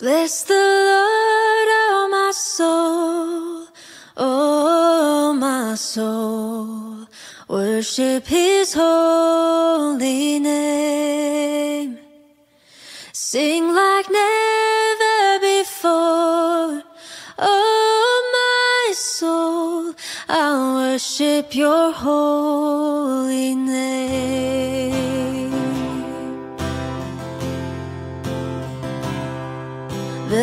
Bless the Lord, oh my soul, oh my soul. Worship his holy name. Sing like never before, oh my soul. I'll worship your holy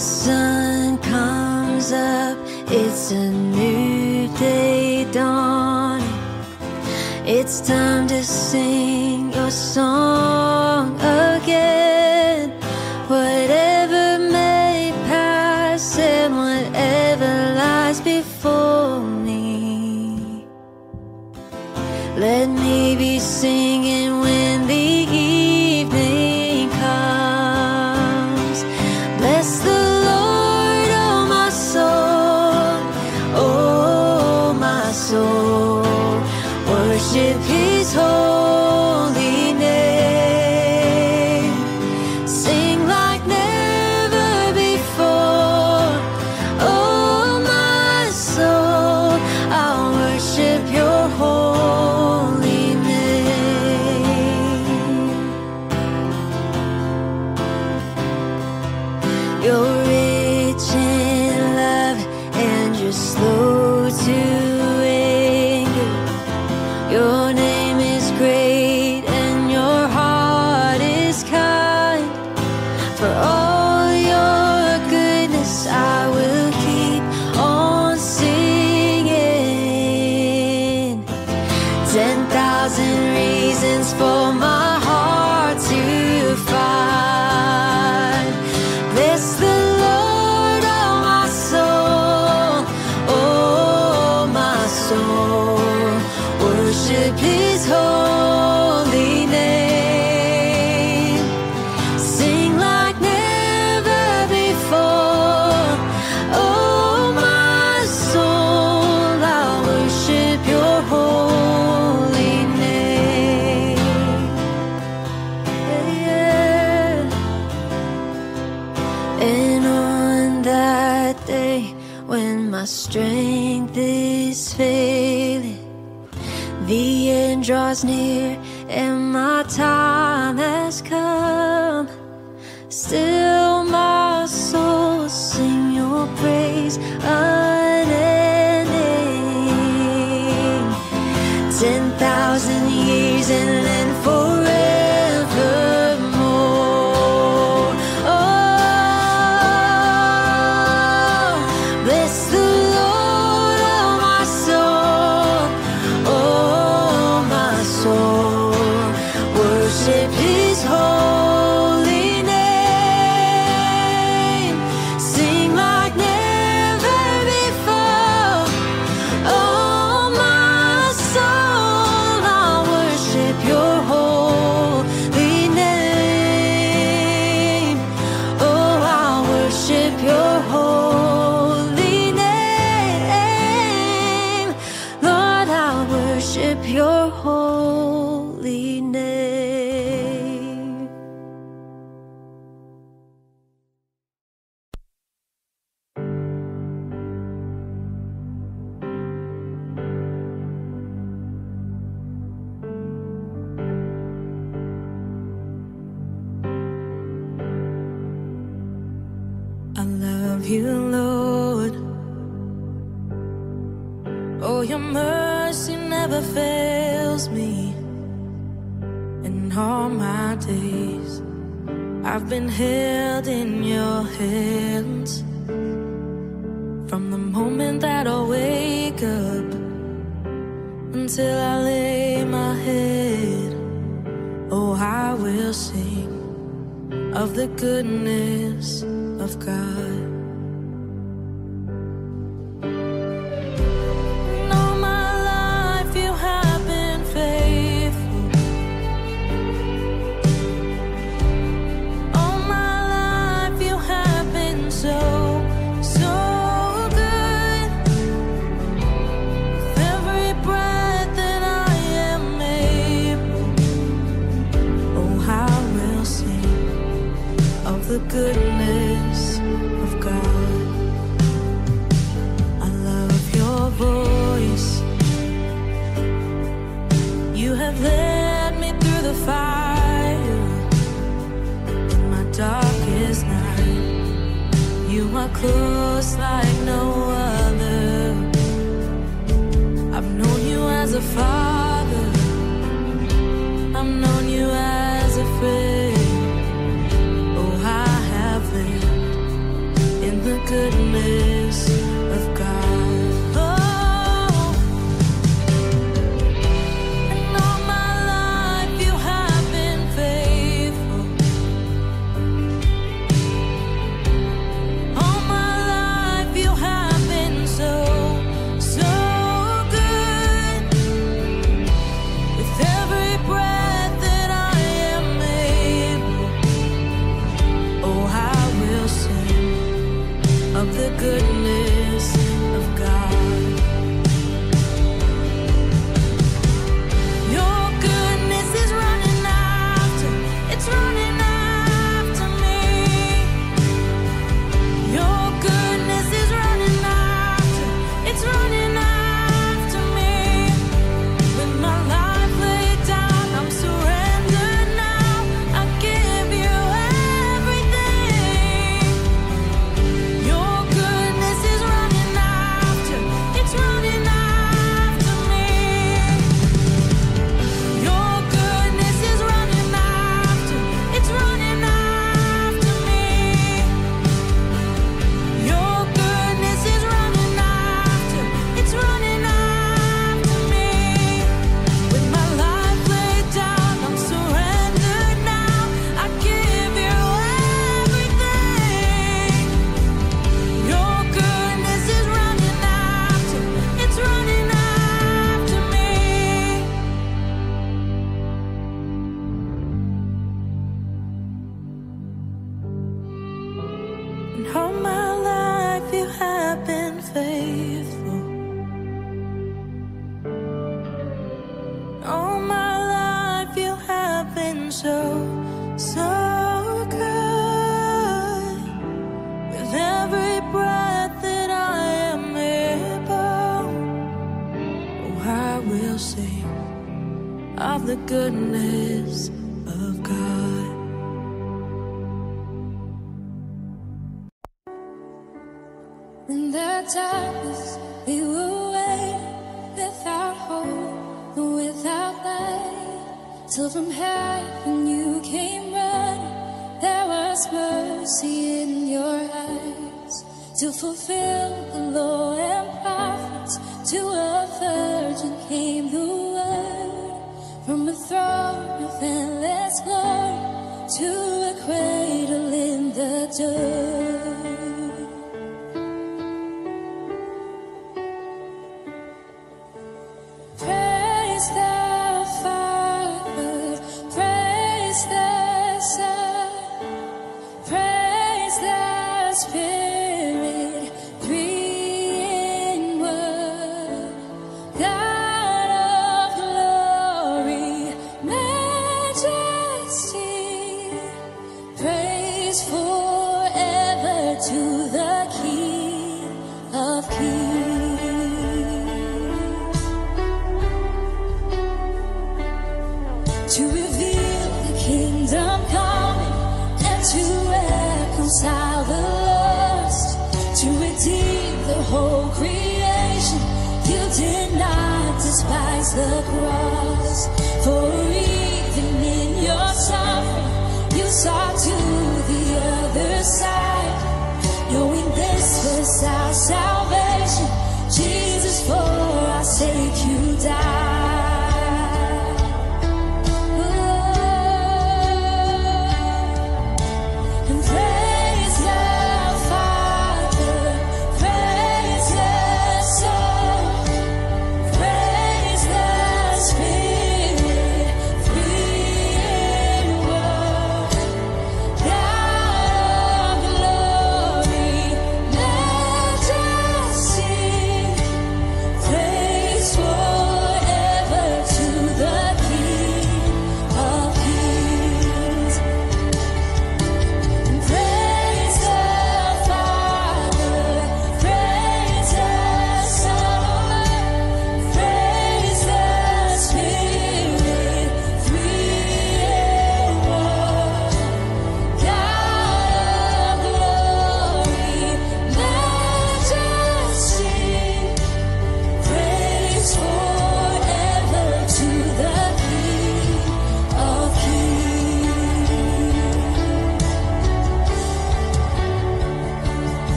sun comes up, it's a new day dawning. It's time to sing your song.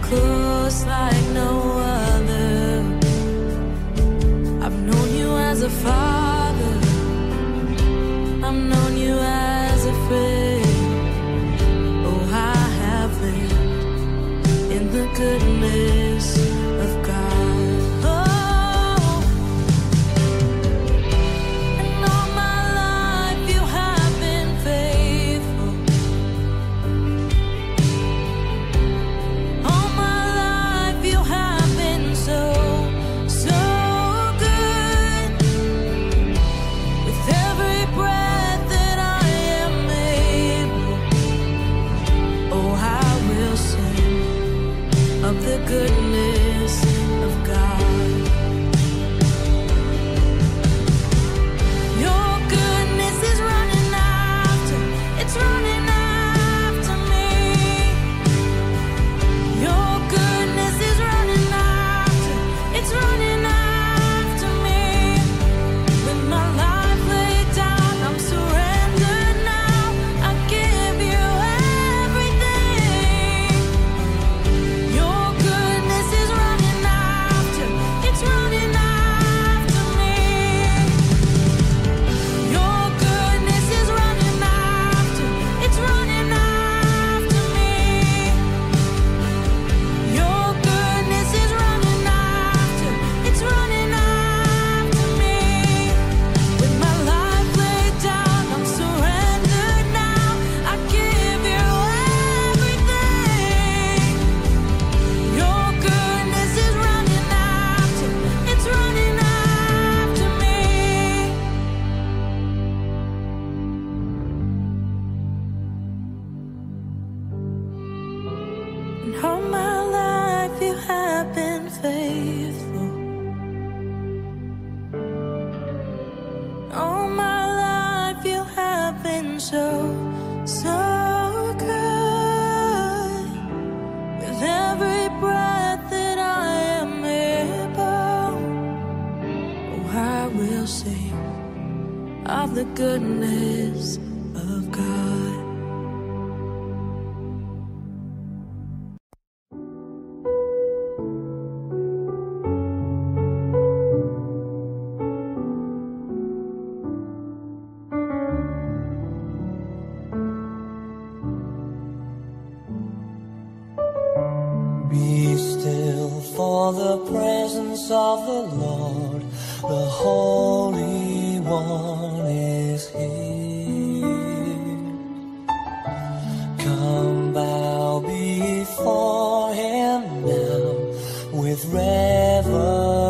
close like no other. I've known you as a father, I've known you as a friend. Oh, I have lived in the goodness. forever.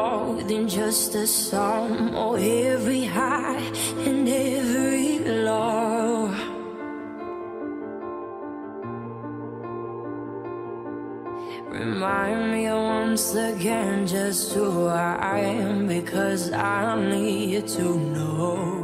more than just a sum or oh, every high and every low. Remind me once again just who I am because I need to know.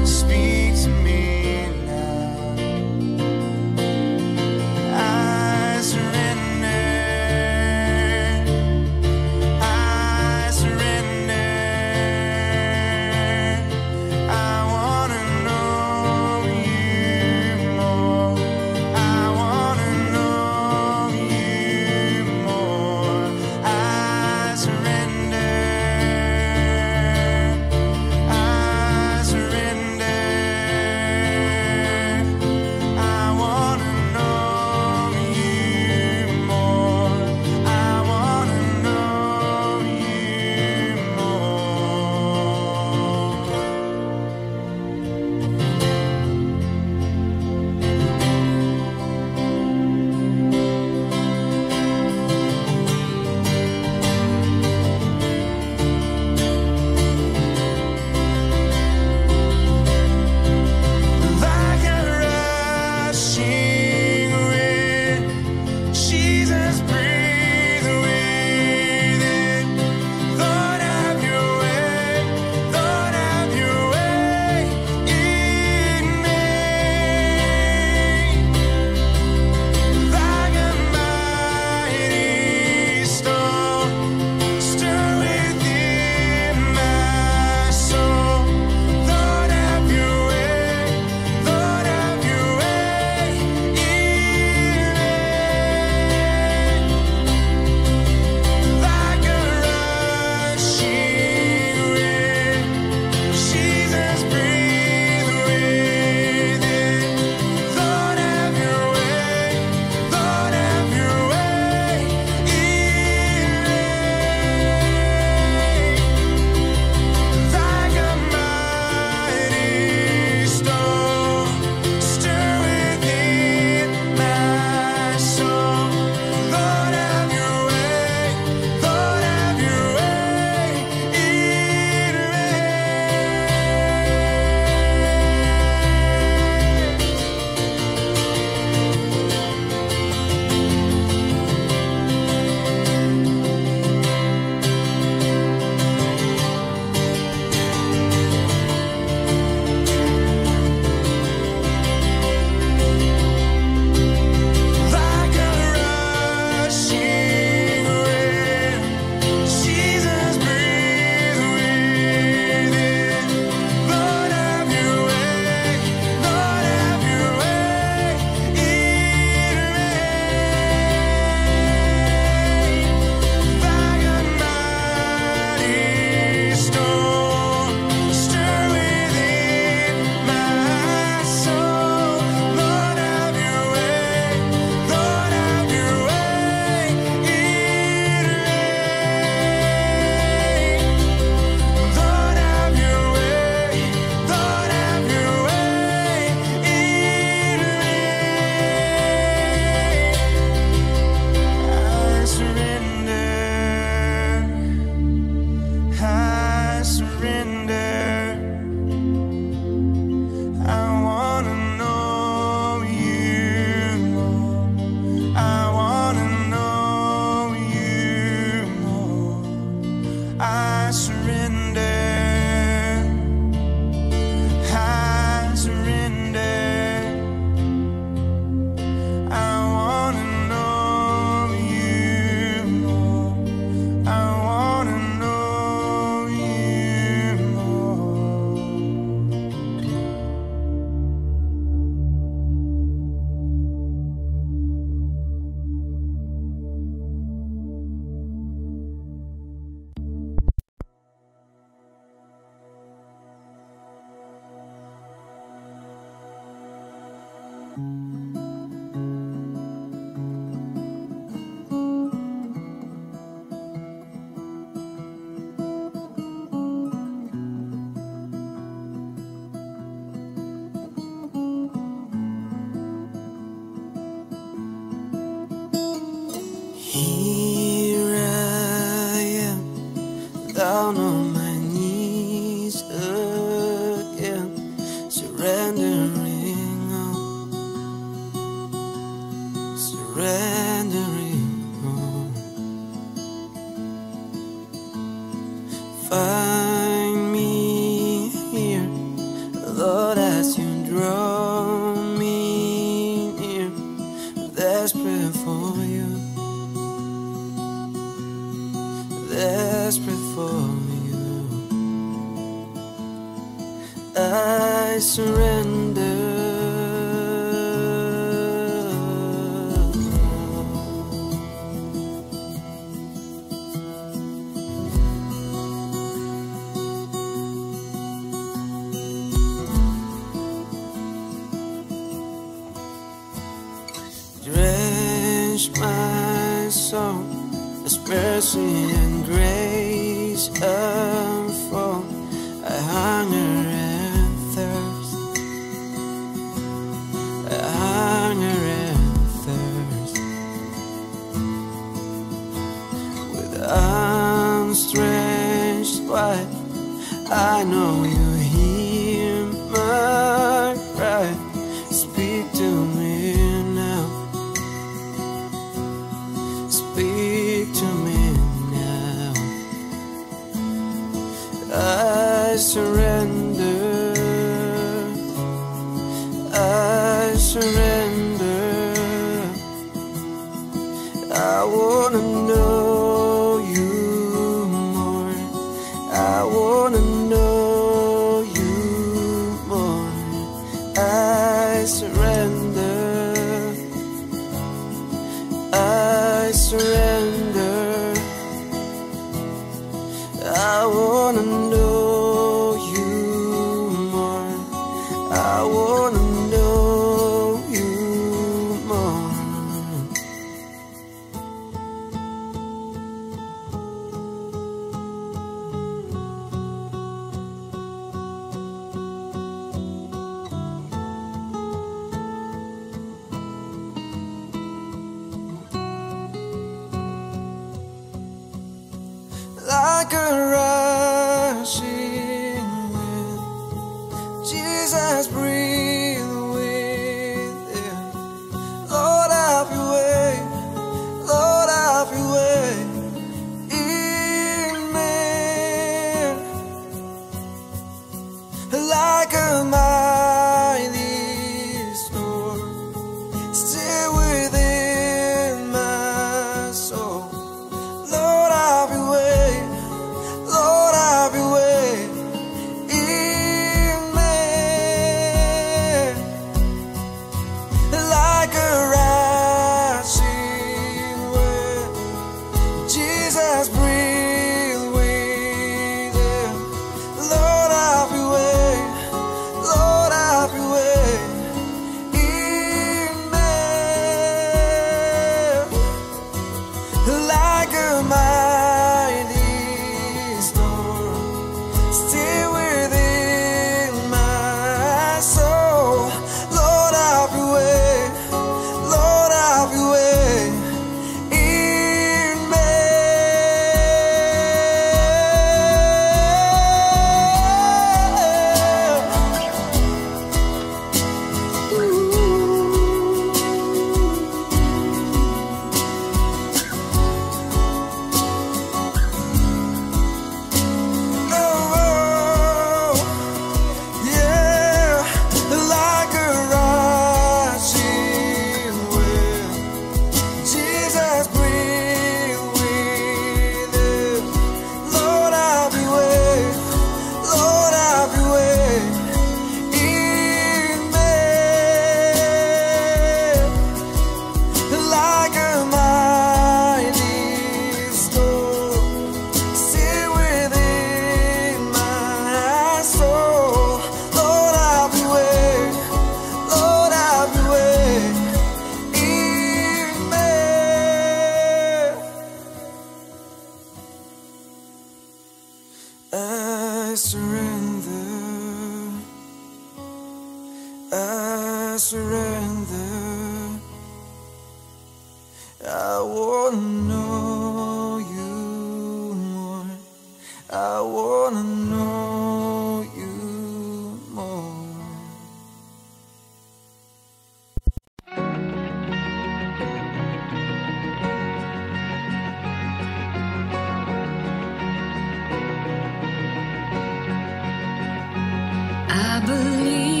believe.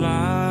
Was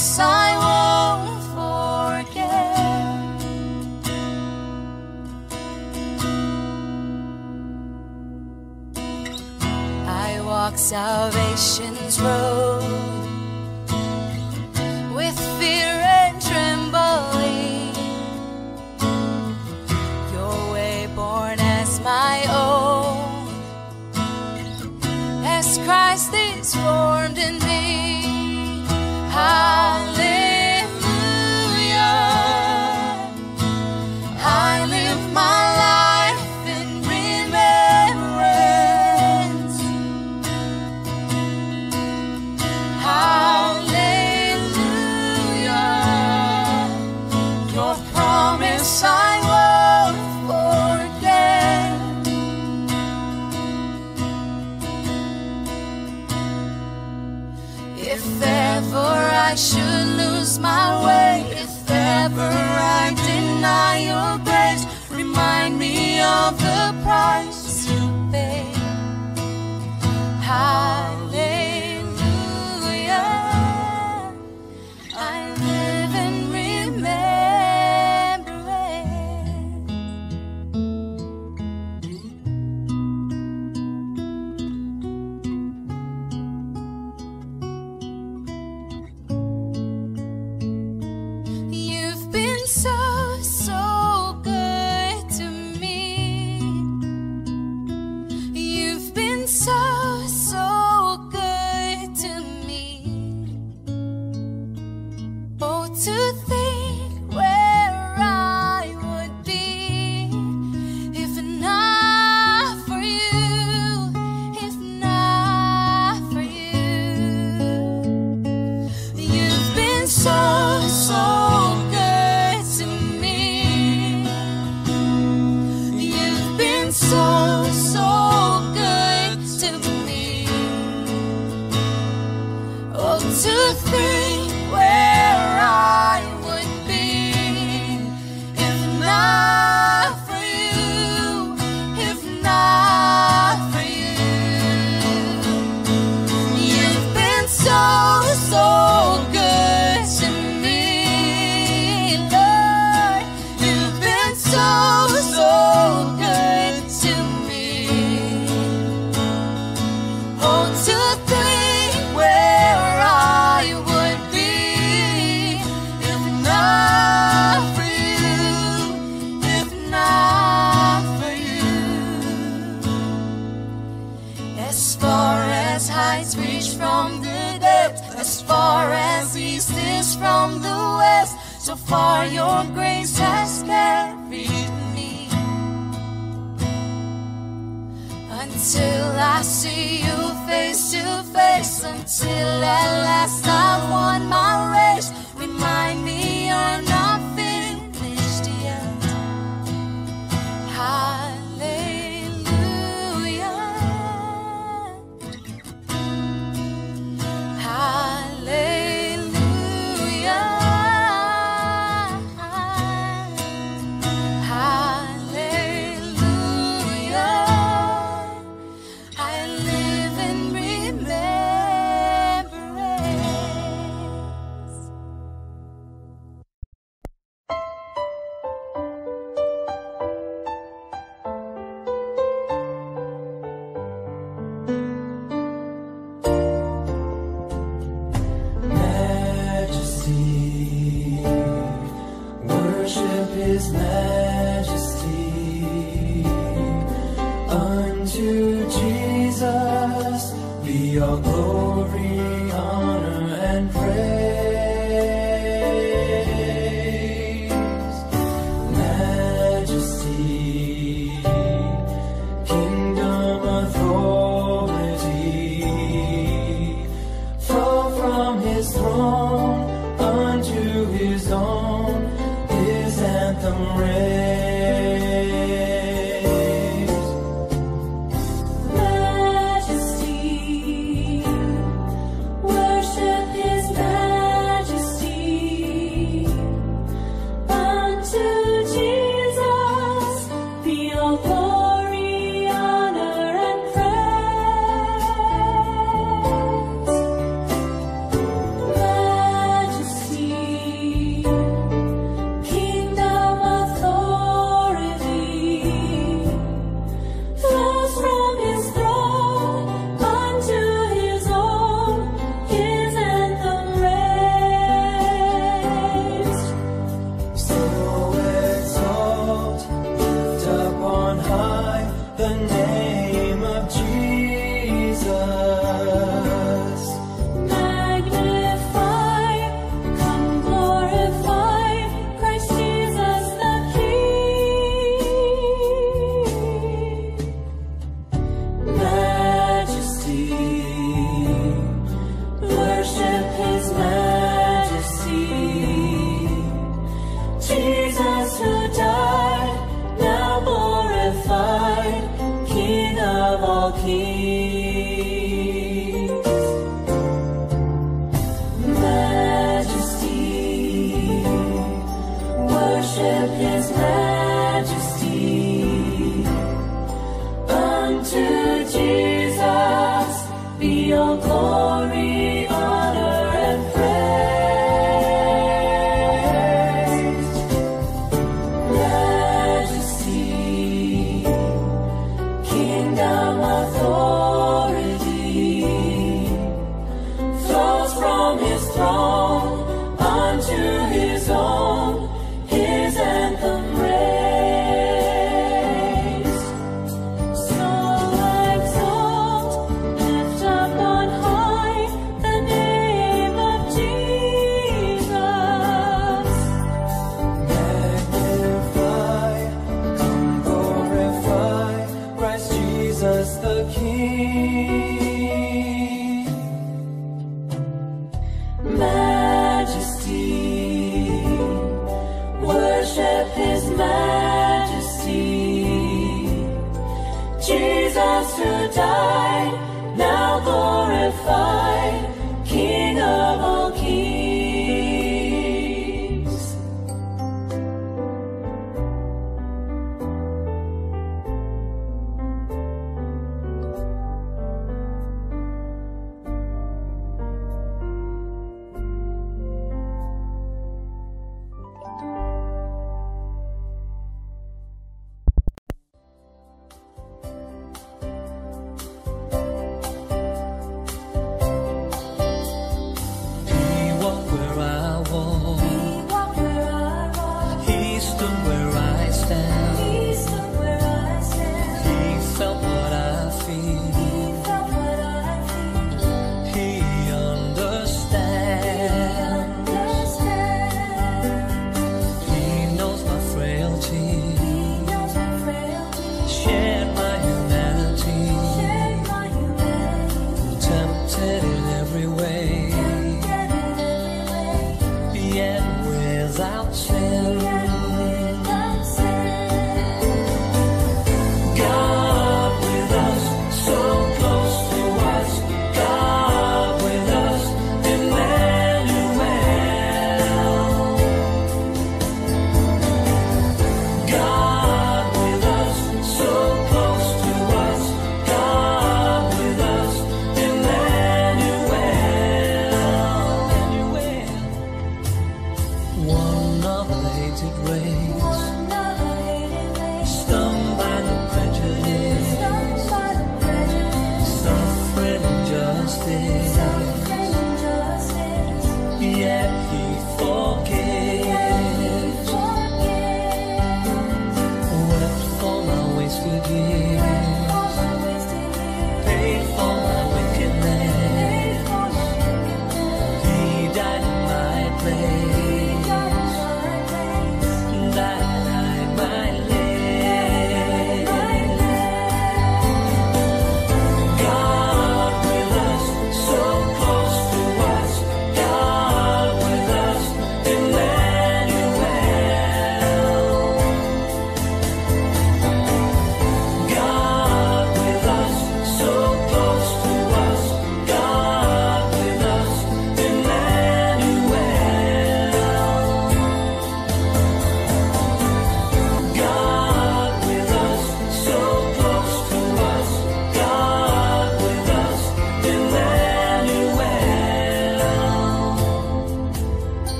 promise grace has carried me until I see you face to face, until at last I won my race.